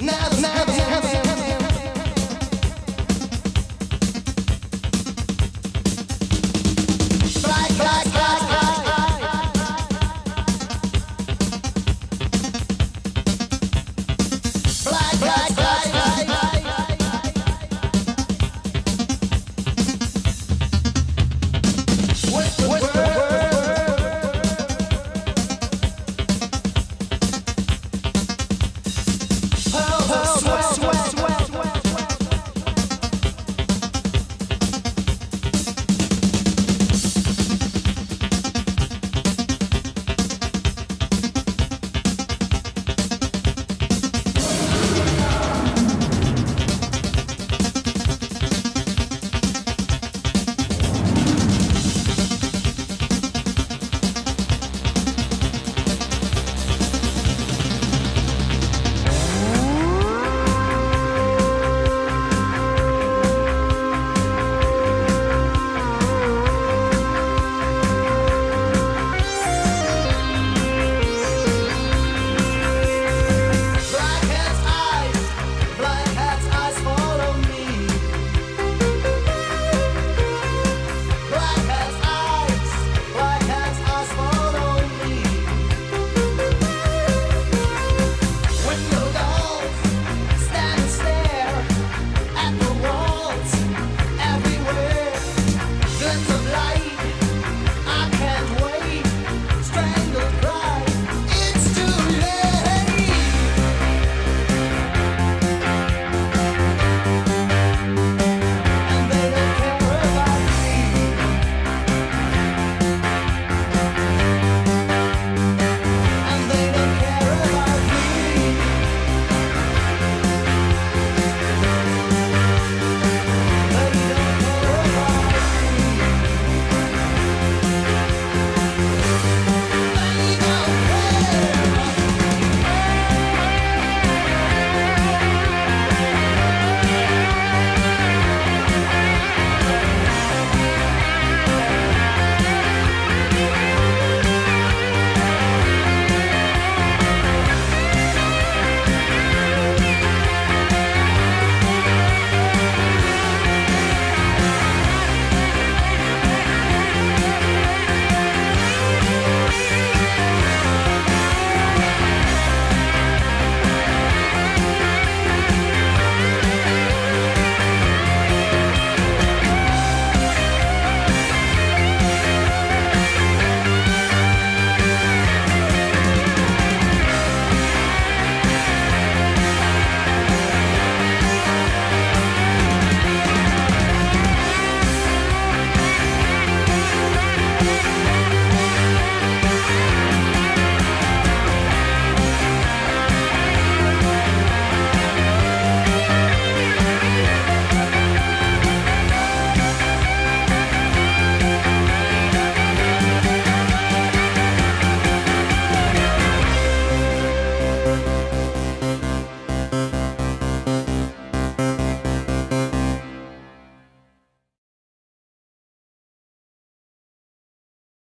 now, now.